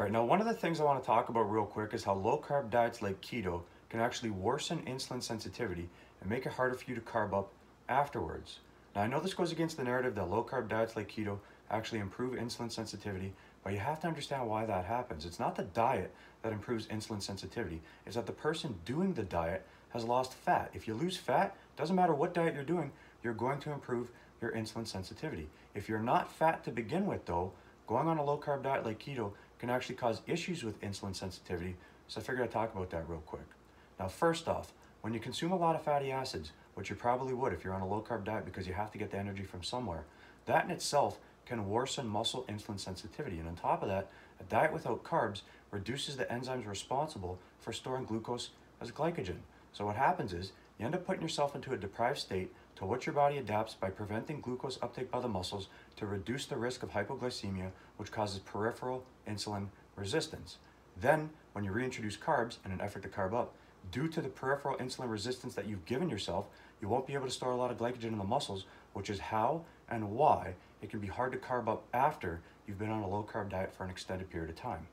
All right, now one of the things I want to talk about real quick is how low carb diets like keto can actually worsen insulin sensitivity and make it harder for you to carb up afterwards. Now I know this goes against the narrative that low carb diets like keto actually improve insulin sensitivity, but you have to understand why that happens. It's not the diet that improves insulin sensitivity, it's that the person doing the diet has lost fat. If you lose fat, doesn't matter what diet you're doing, you're going to improve your insulin sensitivity. If you're not fat to begin with though, going on a low carb diet like keto can actually cause issues with insulin sensitivity, so I figured I'd talk about that real quick. Now, first off, when you consume a lot of fatty acids, which you probably would if you're on a low carb diet because you have to get the energy from somewhere, that in itself can worsen muscle insulin sensitivity. And on top of that, a diet without carbs reduces the enzymes responsible for storing glucose as glycogen. So what happens is you end up putting yourself into a deprived state to which your body adapts by preventing glucose uptake by the muscles to reduce the risk of hypoglycemia, which causes peripheral insulin resistance. Then, when you reintroduce carbs in an effort to carb up, due to the peripheral insulin resistance that you've given yourself, you won't be able to store a lot of glycogen in the muscles, which is how and why it can be hard to carb up after you've been on a low carb diet for an extended period of time.